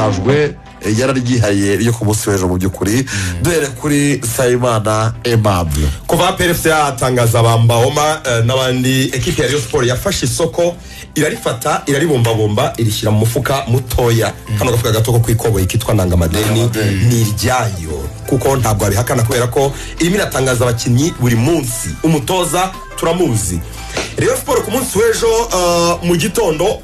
ryatangajwe eh, yararyihariye ryo ku munsi w'ejo mu by'ukuri. Duhere kuri sayimana emable kuva PFC yatangaza bambaoma eh, n'abandi ekipe ya Rayon Sport yafashe isoko irarifata iraribumbabumba irishyira mu mufuka mutoya. Kano gafuka gato ko kwikoboye kitwa nangamadeni ni iryayo. Kuko ntabwo abihakana kubera ko irimo iratangaza abakinnyi buri munsi. Umutoza turamuzi. Rayon Sport ku munsi w'ejo eh, mu gitondo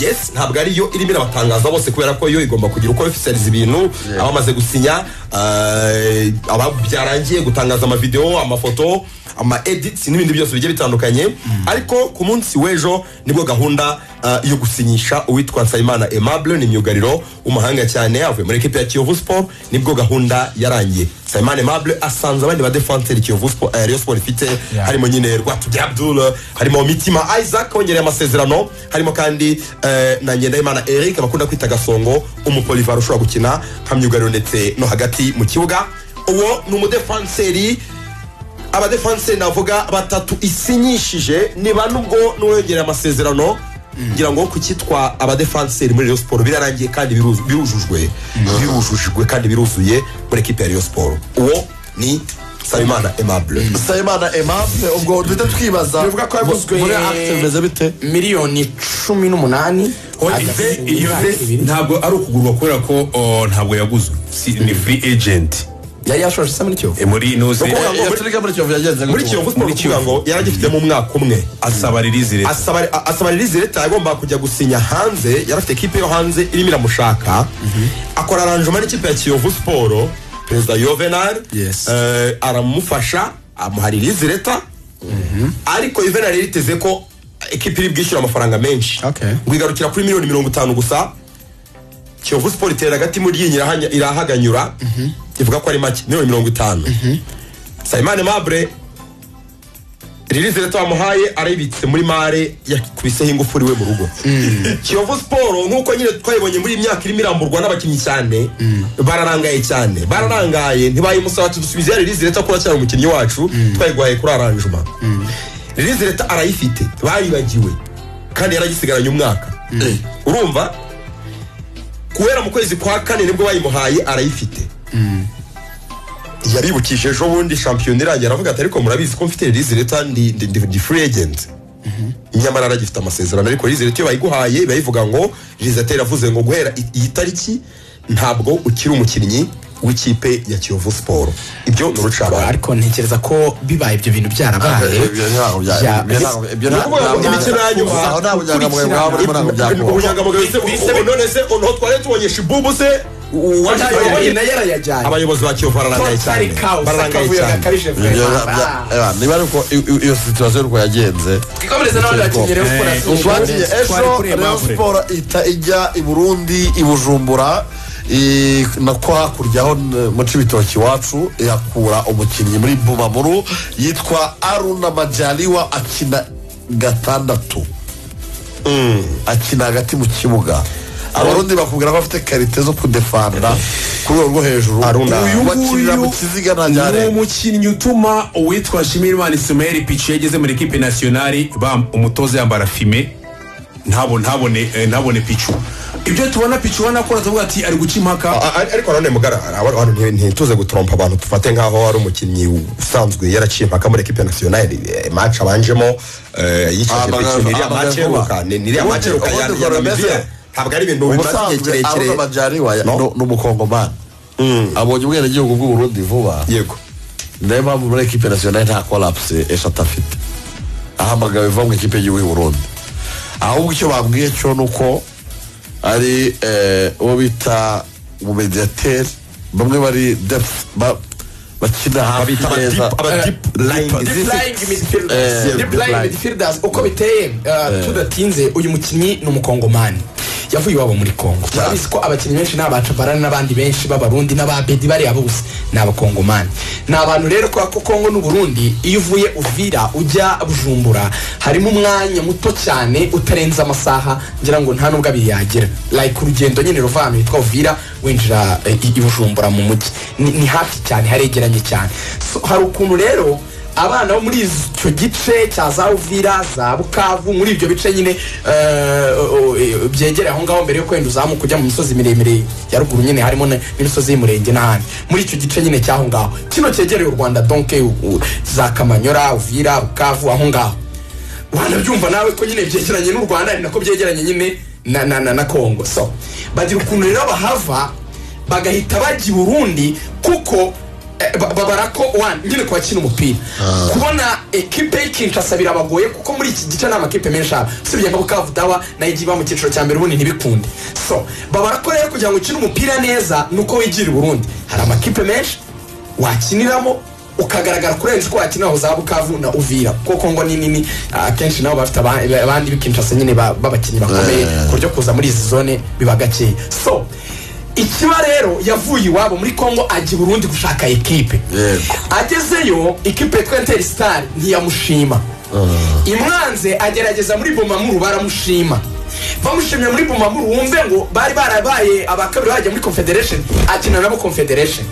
yes ntabwo ariyo irimo irabatangaza bose kubera ko yo igomba kugira uko officialize ibintu abamaze gusinya eh, byarangiye gutangaza amavideo amafoto ama edits n'ibindi byose bigiye bitandukanye. Ariko ku munsi w'ejo ni bwo gahunda eh, yo gusinyisha uwitwa nsayimana aimable ni myugariro w'umuhanga cyane avuye muri ekipe ya kiyovu sport ni bwo gahunda yarangiye. Nsayimana aimable asanze abandi badefanseri kiyovu sport eh, Rayon sport ifite harimo nyine rwatubya abdul harimo mitima isaac wongereye amasezerano harimo kandi eh, na ngendahimana eric bakunda kwita gasongo umupolivar ushobora gukina nka myugariro ndetse no hagati mu kibuga. Uwo ni umudefanseri abadefanseri navuga batatu isinyishije niba nubwo n'uwongereye amasezerano. Ngira ngo ku cyitwa abadefanseri muri Rayon Sport birarangiye kandi biru- birujujwe. Birujujwe kandi biruzuye muri ekipe ya Rayon Sport uwo ni Sabimana Aimable. Sayimana emable ubwo duhita twibaza Bivuga ko yaguzwe- muri bimeze bite? miliyoni cumi n'umunani. Ntabwo ari ukugurwa kubera ko oh, ntabwo yaguzwe. Ni free agent. Yari yashoje isa muri kiyovu Eh, muri ngo- yaturika muri kiyovu yagenze muri Kiyovu Sport kuvuga ngo yaragifitemo umwaka umwe asaba ririzi leta asaba asaba ririzi leta yagomba kujya gusinya hanze yari afite ekipe yo hanze irimo iramushaka. Akora aranjoma n'ikipe ya kiyovu siporo perezida yovenal Yes. eh, aramufasha amuha ririzi leta ariko yovenal yari yiteze ko ekipe iri bwishyura amafaranga menshi. Ngo igarukira kuri miliyoni mirongo itanu gusa. Kiyovu siporo itera hagati muri iyi irahaganyura. Ivuga ko ari make miliyoni mirongo itanu. Sayimani mabure ririzi leta wamuhaye arayibitse muri mare yakubiseho ingufuri we mu rugo. Kiyovu siporo nk'uko nyine twayibonye muri iyi myaka irimo iramburwa n'abakinnyi cyane bararangaye cyane. Bararangaye ntibayimusaba dusubize ya ririzi leta ko uracyari umukinnyi wacu twayiguhaye kuri aranjuma. Ririzi leta arayifite bayibagiwe kandi yaragisigaranye umwaka. Urumva? Guhera mu kwezi kwa kane ni bwo bayimuhaye arayifite. Yaribukije ejo bundi shampiyona irangira aravuga ati ariko murabizi ko mfite ririzi leta ndi ndi- ndi ndi free agent nyamara aragifite amasezerano ariko ririzi leta iyo bayiguhaye biba bivuga ngo ririzi leta iravuze ngo guhera iyi tariki ntabwo ukiri umukinnyi w'ikipe ya kiyovu siporo ibyo ni urucabana ariko ntekereza ko bibaye ibyo bintu byarabaye ibyo ntabwo bya- Ya- ibyo ntabwo- ibyo ni ukuvuga ngo ntabwo- imikino ya nyuma ubunyangamugayo se ubu none se uno twari tubonye shibubu se abayobozi ba kiyovu bararangaye cyane bararangaye cyane niba ariko i- i- iyo situwasiyo uko yagenze twikomereze n'abandi bakinnyi rero gukora siporo. twagiye ejo Aimable. siporo ihita ijya i burundi i bujumbura nako hakurya aho n- mu cibitoki iwacu ihakura umukinnyi muri bumamuru yitwa aruna majaliwa akina gatandatu. Akina hagati mu kibuga. Abarundi bakubwira ko afite karite zo kudefanda ku rwego rwo hejuru uyu nguyu ni umukinnyi utuma uwitwa nshimirimana isomeri pici yageze muri ekipe nasiyonari umutoza yambara fime. Ntabone ntabone eh, picu ibyo tubona picu ubona ko tuvuga ati ari guca impaka. Ariko nanone nti- ntituze gutrompa abantu dufate nk'aho ari umukinnyi usanzwe yaraciye impaka muri ekipe nasiyonari match abanjemo eh, yicaje Amagaju- pichi niriya iheruka ni- niriya Ubundi- match iheruka ya ubundi ya uko Namibia bimeze, ntabwo ari ibintu bimaze igihe ubusanzwe kirekire aruna majaliwa No. ni umukongomani abonye ubwenegihugu bw'uburundi vuba. Yego. Niyo mpamvu muri ekipe nasiyonari nta kolapse eshatu afite. Ahamagawe iva mu ikipe y'igihugu y'u Burundi ahubwo icyo bambwiye cyo ni uko ari eh, uwo bita umumediyateri bamwe bari depth ba- bakina hafi babita aba neza. deep- aba deep line Deep lying. midfielders. Eh, Deep deep lying lying. midfielders. uko biteye uh, tudatinze uyu mukinnyi ni umukongomani yavuye iwabo muri kongo turabizi ko abakinnyi benshi ni abacabarani n'abandi benshi b'abarundi n'ababedi bariya bose ni abakongomani. Ni abantu rero kubera ko kongo n'uburundi iyo uvuye uvira ujya bujumbura harimo umwanya muto cyane utarenze amasaha ngira ngo nta nubwo abiri yagera. Like urugendo nyine ruva ahantu hitwa uvira winjira eh, i bujumbura mu mujyi. Ni, hafi cyane haregeranye cyane. Hari ukuntu rero abana bo muri icyo gice cya za uvira za bukavu muri ibyo bice nyine eh, eh, byegereye aho ngaho mbere yo kwenda uzamuka ujya mu misozi miremire ya ruguru nyine harimo n'imisozi y'umurenge n'ahandi. Muri icyo gice nyine cy'aho ngaho. Kino cyegereye u rwanda donke za kamanyora uvira bukavu aho ngaho. Wanabyumva nawe ko nyine byegeranye n'u rwanda ni nako byegeranye nyine na, na, na kongo so bagira ukuntu rero bahava bagahita bajya i burundi kuko eh, ba- babara ko one nyine ku bakina umupira kubona ekipe y'ikinshasa birabagoye kuko muri iki gice nta makipe menshi aba usibye nka bukavu dawa nayo igiye iba mu cyiciro cya mbere ubundi ntibikunde so babarako rero kugira ngo ukine umupira neza ni uko wigira i burundi hari amakipe menshi wakiniramo ukagaragara kurenza uko wakiniraho za bukavu na uvira. Kuko kongo ni nini akenshi nabo bafite aba- abandi b'ikinshasa nyine babakinyi b'abakinnyi bakomeye ku buryo kuza muri izi zone biba gakeya so ikiba rero yavuye iwabo muri kongo ajya burundi gushaka ekipe. Agezeyo ikipe yitwa interisitari ntiyamushima. Imwanze agerageza muri bomamuru baramushima. Bamushimye muri bomamuru wumve ngo bari barabaye abakabiri bajya muri confederation akina nabo confederation.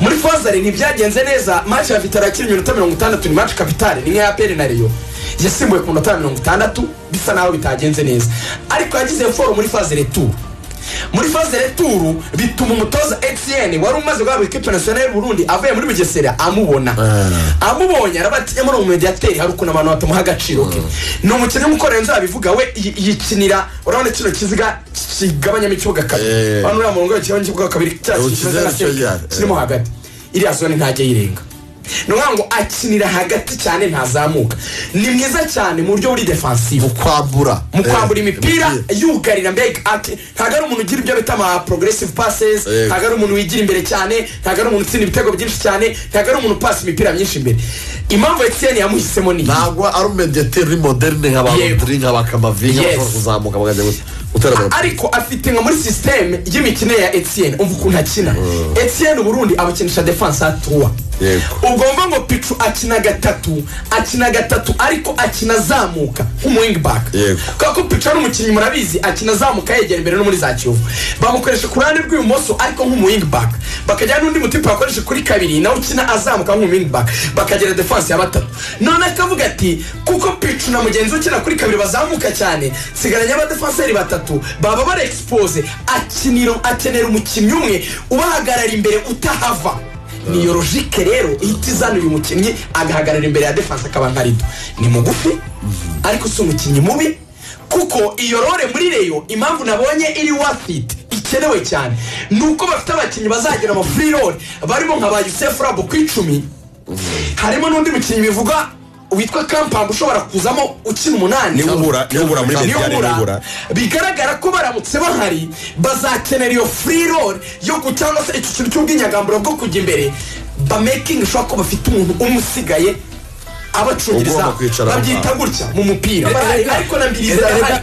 Muri fazare ntibyagenze neza match ya vitara yakina iminota mirongo itandatu ni match kapitale ni nk'iya peri na reyo yasimbuye ku minota mirongo itandatu bisa naho bitagenze neza. Ariko yagize foro muri fazare tour muri faze returu bituma umutoza etiyeni wari umaze guhabwa ikipe nasiyonari burundi avuye muri bugesera amubona. Amubonye arabati nyamara umumediyateri hari ukuntu abantu batamuha agaciro ke. Ni umukinnyi nk'uko renzo yabivuga we yi- yikinira urabona kino kiziga kigabanyamo ikibuga kabiri Eh. hano uriya murongo w'ikibuga ikibuga kabiri cya kiziga kirimo hagati. Iriya zone ntajya yirenga. Ni ukuvuga ngo akinira hagati cyane ntazamuka. Ni mwiza cyane mu buryo buri defansive mu kwambura mu kwambura Eh, imipira yugarira mbega ati ntabwo ari umuntu ugira ibyo bita ama progressive passes Yego. ntabwo ari umuntu wigira imbere cyane ntabwo ari umuntu utsinda ibitego byinshi cyane ntabwo ari umuntu upasa imipira myinshi imbere. Impamvu etiyeni yamuhisemo ni ntabwo ari umediyateri moderne nk'aba Yego. rodri nk'aba kamavinga Yes. bashobora kuzamuka bakajya ariko afite nka muri sisiteme y'imikinire ya etiyeni umva ukuntu akina. Etiyeni uburundi abakinisha defanse atuwa Yego. Ubwo mva ngo picu akina gatatu akina gatatu ariko akina azamuka. Nk'umuwingi baka Yego. kubera ko picu ari umukinnyi murabizi akina azamuka yegera imbere no muri za kiyovu. Bamukoresha ku ruhande rw'ibumoso ariko nk'umuwingi baka bakajyana n'undi mutipe bakoresha kuri kabiri nawe ukina azamuka nk'umuwingi baka bakagira defanse ya batatu. None akavuga ati kuko picu na mugenzi we ukina kuri kabiri bazamuka cyane sigaranye abadefanseri batatu. Baba expose akinira akenera umukinnyi umwe ubahagarara imbere utahava. Niyo logike rero ihita izana uyu mukinnyi agahagarara imbere ya defanse akaba nka rido ni mugufi ariko si umukinnyi mubi kuko iyo role muri reyo impamvu nabonye iri wafite ikenewe cyane ni uko bafite abakinnyi bazagira ama free role. Barimo nka ba yusefu rabo ku icumi. Harimo n'undi mukinnyi bivuga witwa kampambu ushobora kuzamo ukina umunani. Niwe ubura ni we ubura muri ubura bigaragara ko baramutse bahari bazakenera iyo free roll yo cyangwa se icyo kintu cy'ubwinyagamburo bwo kujya imbere. Bamakingi ushobora ko bafite umuntu umwe usigaye abacungiriza aho babyita gutya mu mupira. Barahari, rega- ariko na mbiri wibuke-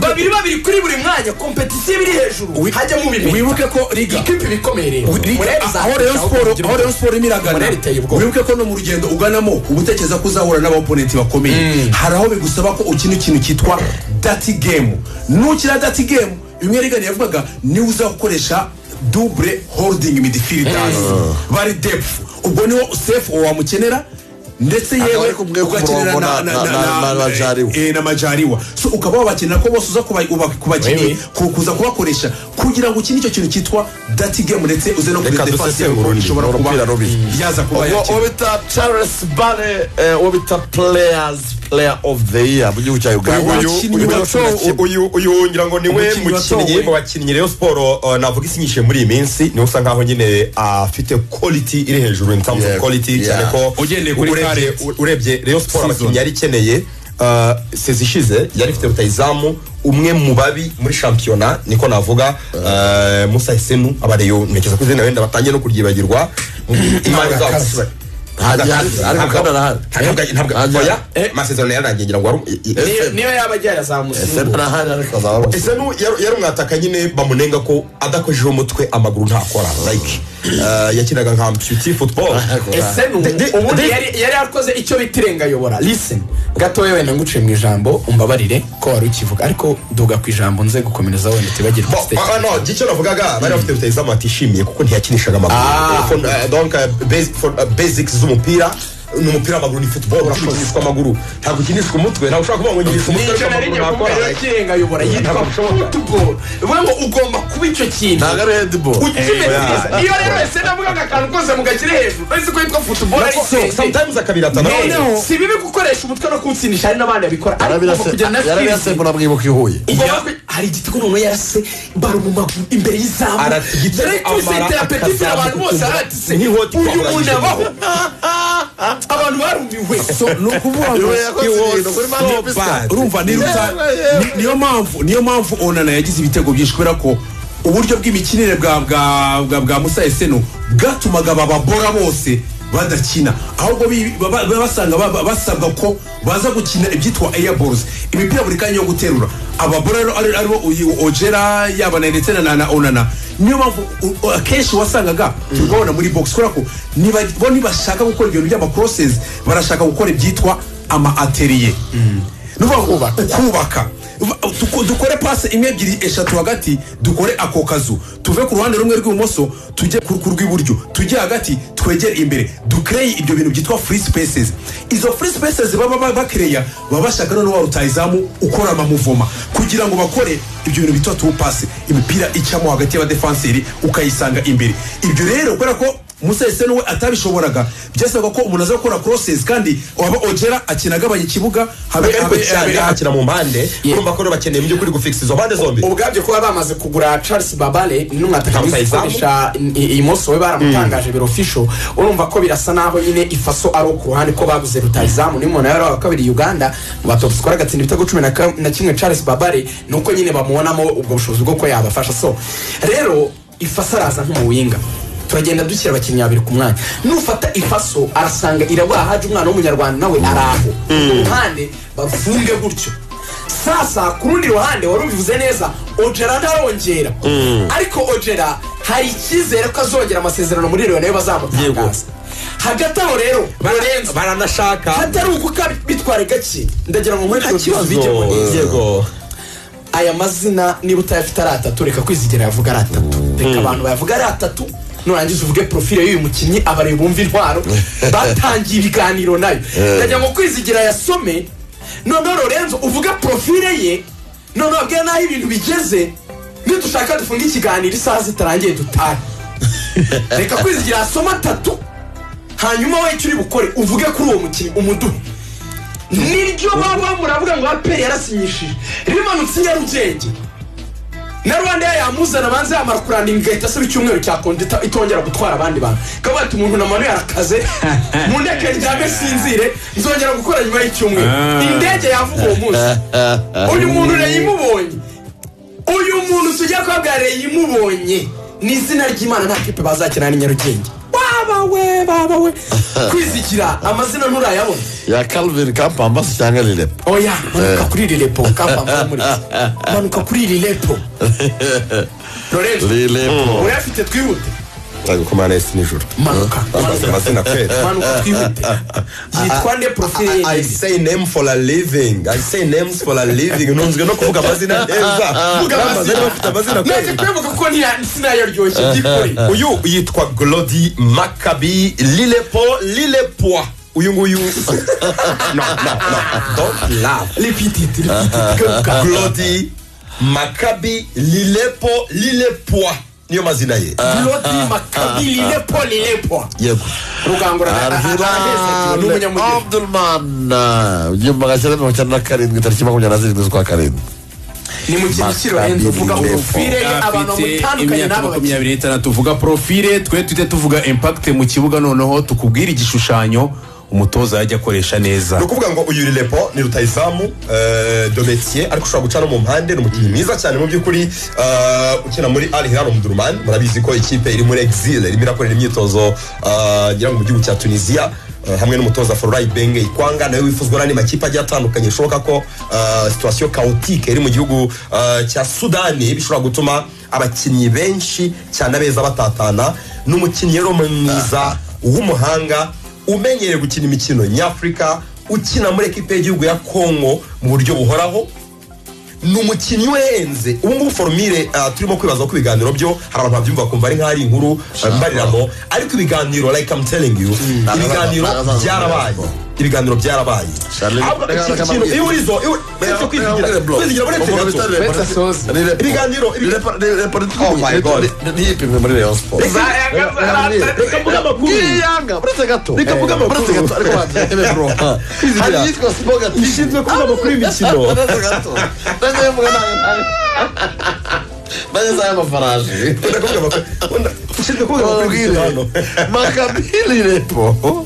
babiri babiri kuri buri mwanya kompetisiyo iba iri hejuru hajyamo bibiri wibuke ko liga ikipe iba ikomeye rero Murebe aho aho aho Rayon Sport irimo iragana wibuke ko no mu rugendo uganamo uba utekereza ko uzahura n'abaponenti bakomeye. Hari aho bigusaba ko ukina ikintu cyitwa dati gemu nukina dati gemu bimwe rigani yavugaga ni we uzakoresha double holding midfielders bari depth. Ubwo ni ho sefu wamukenera ndetse Akaba yewe ari kumwe ku ugakenera murongo na- na- na- na- na- na- na Majaliwa. eh, na majariwa so ukaba wabakenera ko bose uza kuba- uba- kubakinnyi Wewe. ku- kuza kubakoresha kugira ngo ukine icyo kintu cyitwa dati gemu ndetse uze no Reka kuri defense dusesengure yawe urundi, ishobora kuba urupira rubi. yaza kuba ubwo uwo yakina bita charles bale eh, uwo bita players player of the year. Mu gihugu cya uganda uyu ngira ngo ni we mukinnyi mu bakinnyi Rayon Sport uh, navuga isinyishe muri iyi minsi. Niwe usa nkaho nyine afite quality iri hejuru in terms of quality. cyane ko urebye Sport Season. abakinnyi yari ikeneye uh, sezi ishize yari ifite rutayizamu umwe mu babi muri shampiyona niko navuga uh, Musa Esenu abareyo ntekereza ko izina wenda batangiye no kuryibagirwa. Imari zabo Amasezerano yararangiye ngira ngo Niyo- yaba ajyana za ese yari umwataka nyine bamunenga ko adakojeho umutwe amaguru ntakora like uh, yakinaga nka amputi football ese ubundi yari yakoze icyo bita irengayobora listen gatoya wenda nguciye mu ijambo umbabarire ko wari ukivuga. Ariko duga ku ijambo nze gukomereza wenda tibagirwe Bo, ah, no icyo navugaga bari bafite rutayizamu atishimiye kuko ntiyakinishaga amaguru Ah. Eh, for, eh, donc eh, basi- for, eh, basics z'umupira. Ni umupira w'amaguru ni football. ukinishwa amaguru. Ntabwo ukinishwa umutwe ntabwo ushobora kuvuga ngo ngirisha umutwe. Ariko amaguru ngiye nakora kirenga ayobora yitwa football. Bivuga ngo ugomba kuba icyo kintu. Ntabwo ari handball ukimeze iyo rero wese navuga ngo akantu kose mugakire hejuru uretse ko yitwa football ari So, senge sometimes akabirata noneho si bibi gukoresha umutwe no kuwutsindisha hari n'abandi babikora. Ariko kugira na yarabirase skills munamwibuka i huye ugomba ku- hari igitego noneho yarase baro mu maguru imbere y'izamu. Yari amara kwisentera petitire abantu bose aratise uyu muntu abaho. Abantu barumiwe ni ukuvuga ngo urumva niyo mpamvu niyo mpamvu onana yagize ibitego byinshi kubera ko uburyo bw'imikinire bwa bwa bwa musa eseno bwatumaga aba babora bose badakina ahubwo basanga ba- ba- basabwa ko baza gukina ibyitwa airballs imipira buri kanya yo guterura. Ababora rero ari- ari bo ojera yaba na ndetse na na onana. Niyo mpamvu akenshi wasangaga turi kubabona muri box kubera ko bo nibashaka gukora ibintu by'amakrosses barashaka gukora ibyitwa ama ateriye ni Duko- dukore pase imwe ebyiri eshatu hagati dukore ako kazu. Tuve ku ruhande rumwe rw'ibumoso tujye ku rw'iburyo. Tujye hagati twegere imbere. Dukereye ibyo bintu byitwa free spaces. Izo free spaces baba ba- bakereya baba bashaka noneho wa rutayizamu ukora amamuvoma. Kugira ngo bakore ibyo bintu bitwa tuwu pase imipira icamo hagati y'abadefanseri ukayisanga imbere. Ibyo rero kubera ko musa ese we atabishoboraga. Byasabaga ko umuntu aza gukora crosses kandi waba ojera akina agabanya ikibuga habe ariko habe cyane. habe- akina mu mpande. Urumva ko rero bakeneye mu by'ukuri gufix izo mpande zombi? Ubwabyo kuba bamaze kugura charles babale n'umwataka mwiza Rutahizamu. ukoresha i- imoso we baramutangaje biro official. Urumva ko birasa naho nyine ifaso ari ku ruhande ko baguze rutahizamu. Niyo umuntu yari wa kabiri uganda. Mu batopu sikora agatsinda ibitego cumi na kimwe charles babale ni uko nyine bamubonamo ubwo bushobozi bwo ko yabafasha. So rero ifaso araza nk'umuwinga. Turagenda dushyira abakinnyi babiri ku mwanya. Nufata ifaso arasanga irabaha haje umwana w'umunyarwanda nawe ari aho ku ruhande bafunge gutyo. Sasa ku rundi ruhande wari ubivuze neza ojera ntarongera. Ariko ojera hari icyizere ko azongera amasezerano muri reyo na yo bazamutangaza. Hagati aho rero baranashaka. hatari uko bitware gake. Ndagira ngo nkwereke nta kibazo. bijyemo neza yego. Aya mazina niba utayafite ari atatu reka kwizigira yavuga ari atatu. Reka abantu bayavuga ari atatu. Nurangiza uvuge profile y'uyu mukinnyi abareba bumva intwaro. Batangiye ibiganiro na yo. Ndagira ngo kwizigira yasome noneho lorenzo uvuge profile ye. Noneho abwira n'aho ibintu bigeze. Nidushaka dufunge ikiganiro isaha zitarangiye dutahe reka kwizigira yasoma atatu hanyuma wowe icyo uri bukore uvuge kuri uwo mukinnyi umuduhe. Niryo baba muravuga ngo aperi yarasinyishije. Rimanutse i nyarugenge na rwanda yamuzana banze yamara kurandinga igahita asaba icyumweru cya konti ita- itongera gutwara abandi bantu. Kavuga ati umuntu namanuye arakaze mu ndege ryame sinzire nzongera gukora nyuma y'icyumweru. Ah. indege yavuga uwo munsi. Uyu muntu yayimubonye uyu muntu tujya kubabwira yayimubonye ni izina ry'imana nta kipe bazakina ni nyarugenge. Baba we baba we kwizigira amazina nturayabona. Ya calvin kampambasi cyangwa rirepo oya manuka kuri iri repo kampamvu muri. Manuka kuri iri repo lorenzo. Rirepo urayafite twihute. Gukomana esi nijoro manuka. Amazina kweli manuka twihute yitwa nde profile. I say name for a living. I say names for a living. Ntunzwe no kuvuga amazina neza Vuga amazina. bafite amazina kweli? kwibuka ko ntiya- sinayaryoshye by'ukuri uyu yitwa glodi makabi lilepo lilepoi uyu nguyu no no no. Don't laugh. Repeat it repeat it. Glodi makabi lilepo lilepoi niyo mazina ye. Lodi makabili lepo lilepo. Yego rugangura arhilal ni umunyamujyi abdulman igihumbi magana cyenda mirongo icyenda na karindwi tariki makumyabiri na zirindwi z'ukwa karindwi ni mu kintu cy'irorenzo uvuga Makabili profile ye abantu afite bamutandukanye imyaka n'aba bakinnyi makumyabiri n'itandatu tuvuga profile twe tujye tuvuga impact mu kibuga noneho tukubwire igishushanyo umutoza yajya akoresha neza. Ni ukuvuga ngo uyu lilepo ni rutayizamu de métier ariko ushobora guca no mu mpande ni umukinnyi mwiza cyane mu by'ukuri eh, ukina muri al hilal omdurman. Murabizi ko ikipe iri muri exil irimo irakorera imyitozo eh, ngira ngo mu gihugu cya tunisia eh, hamwe n'umutoza Fororayi Benge Ikwanga nawe wifuzwa n'andi makipe agiye atandukanye. Bishoboka ko situation chaotique iri mu gihugu cya Sudani bishobora gutuma abakinnyi benshi cyane abeza batatana n'umukinnyi rero mwiza w'umuhanga umenyereye gukina imikino nyafurika ukina muri ekipe y'igihugu ya kongo mu buryo buhoraho? Ni umukinnyi uhenze. Ubu ngubu forumire ah, turimo kwibaza ko ibiganiro byo hari abantu babyumva bakumva ari nk'aho ari inkuru ah, mbarirano ariko ibiganiro like I'm telling you ibiganiro Ntago- byarabaye. Ibiganiro byarabaye Charlie, ahubwo reka- iki reka kintu mbabwire. iyo urizo iyo uretse kwizigira kwizigira uretse gato Uretse asoze. Ibiganiro- Oh my God. ntiyipimwe muri rayon sport reka mvuge amakuru yanga uretse gato Reka mvuge amakuru. uretse gato ariko wanjye bro hari iyitwa spogati ishinzwe kuvuga amakuru y'imikino uretse gato nanjye mvuga nawe nanjye nzaya amafarashi Reka mvuge amakuru ishinzwe kuvuga amakuru y'imikino hano makabili repo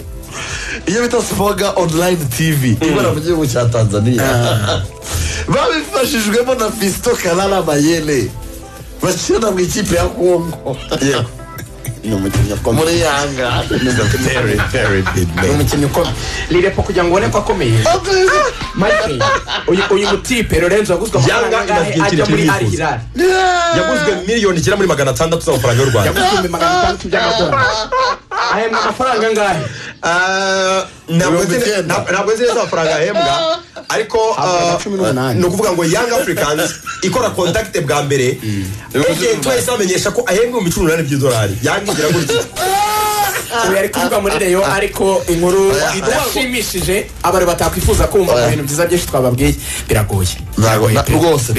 iyo bita sfoga online tv ibara mu gihugu cya tanzania. Babifashijwemo na fisito karara mayele. Bakina mu ikipe ya kongo muri yanga. Very very big ni man umukinnyi ukomeye lirepo kugira ngo ubone ko akomeye. Michael uyu mutipe Lorenzo yaguzwe amafaranga angahe ajya muri yifuza. Al Hilal yaguzwe miliyoni igera muri magana atandatu z'amafaranga y'u rwanda. Yaguzwe ibihumbi magana atandatu by'amadolari ahembwa amafaranga angahe Ah, ntabwo nzi- neza amafaranga ahembwa ariko ni ukuvuga ngo young africans ikora contact bwa mbere agent wahise bamenyesha ko ahembwa ibihumbi cumi n'umunani by'idolari yanga igira gutya ubu yari kuvuga muri reyo ariko inkuru idashimishije abantu batakwifuza kumva mu bintu byiza byinshi twababwiye biragoye Rwose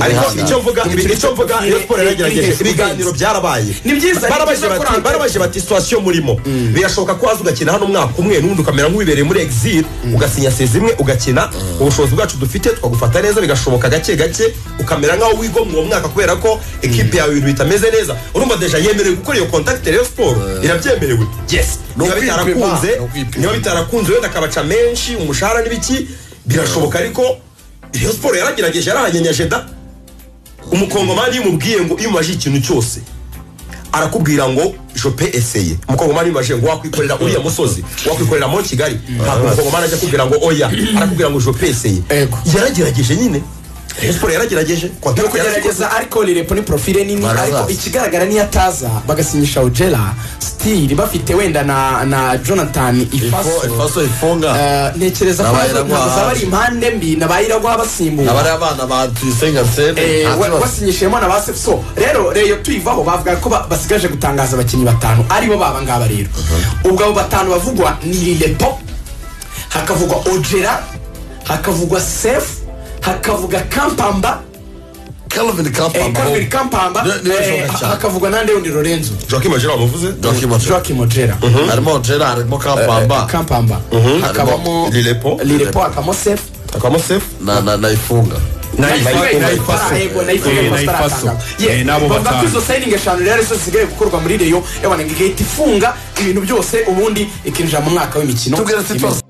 ariko icyo mvuga icyo mvuga iyo siporo yaragerageje ibiganiro byarabaye. Ni byiza, byiza bati situwasiyo murimo. Birashoboka ko waza ugakina hano umwaka umwe n'ubundi ukamera nk'uwibereye muri exil ugasinya sezi imwe ugakina. Ubushobozi bwacu dufite twagufata neza bigashoboka gake gake ukamera nk'aho wigomwa uwo mwaka kubera ko ekipe yawe ibintu bitameze neza. Urumva deja yemerewe gukora iyo contact rero siporo irabyemerewe yes. Ni niba bitarakunze. niba bitarakunze wenda akabaca menshi umushahara n'ibiki. Birashoboka ariko iyo siporo yaragerageje yarahanyenyeje da. Umukongomani iyo umubwiye ngo iyo umubajije ikintu cyose arakubwira ngo jope eseye umukongomani yumvaje ngo wakwikorera uriya musozi wakwikorera mo kigali? Ntabwo umukongomani ajya akubwira ngo oya arakubwira ngo jope eseye yaragerageje nyine. Rayon siporo yaragerageje ni kontakiti ukugerageza ariko lirepo ni profile nini ariko ikigaragara niyo ataza bagasinyisha ojera stili bafite wenda na na jonathan ifaso ifunga Eh, ntekereza ko Nabayiragwa ntabwo zaba ari impande mbi nabayiragwa basimbura abari abana ba tuyisenga sene wasinyishijemo na ba sefuso rero reyo tuyivaho bavuga ko ba- basigaje gutangaza abakinnyi batanu ari bo baba ngaba rero. Ubwo abo batanu bavugwa ni lilepo hakavugwa ojera hakavugwa sefu hakavuga kampamba. Calvin eh, Kampamba. Calvin kampamba. Ni- ni eh, bishoboka cyane. hakavugwa nande wundi lorenzo. Joaquim majira wamuvuze Joachim Ojeda. joakim ojera harimo Gerard harimo Kampamba. Kampamba. Hakabamo Lilepo. lilepo hakabamo sefu akabamo sefu na na na ifunga Eh, n'abo bavuga ko batanu. izo sayiningi eshanu rero ari zo zisigaye gukorwa muri reyo. Yabona ngo igahita ifunga ibintu byose ubundi ikinjira mu mwaka w'imikino. Tubwire situation